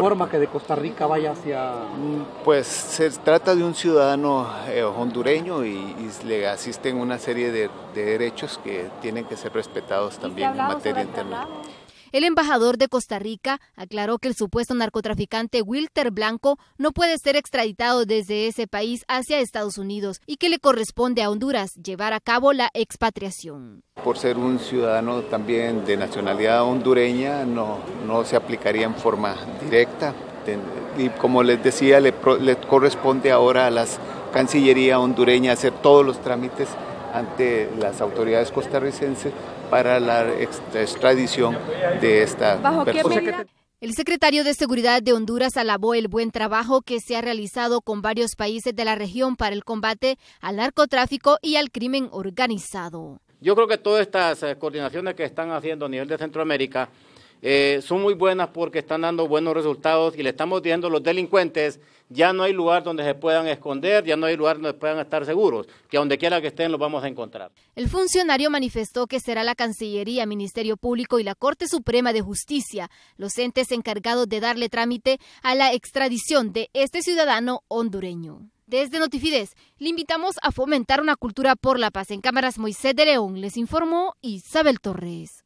forma que de Costa Rica vaya hacia...? Pues se trata de un ciudadano eh, hondureño y, le asisten una serie de, derechos que tienen que ser respetados también en materia internacional. El embajador de Costa Rica aclaró que el supuesto narcotraficante Wilter Blanco no puede ser extraditado desde ese país hacia Estados Unidos y que le corresponde a Honduras llevar a cabo la expatriación. Por ser un ciudadano también de nacionalidad hondureña, no, no se aplicaría en forma directa. Y como les decía, le, le corresponde ahora a la Cancillería hondureña hacer todos los trámites ante las autoridades costarricenses para la extradición de esta persona. El secretario de Seguridad de Honduras alabó el buen trabajo que se ha realizado con varios países de la región para el combate al narcotráfico y al crimen organizado. Yo creo que todas estas eh, coordinaciones que están haciendo a nivel de Centroamérica eh, son muy buenas porque están dando buenos resultados y le estamos diciendo a los delincuentes, ya no hay lugar donde se puedan esconder, ya no hay lugar donde puedan estar seguros, que donde quiera que estén los vamos a encontrar. El funcionario manifestó que será la Cancillería, Ministerio Público y la Corte Suprema de Justicia los entes encargados de darle trámite a la extradición de este ciudadano hondureño. Desde Notifides, le invitamos a fomentar una cultura por la paz. En cámaras Moisés de León les informó Isabel Torres.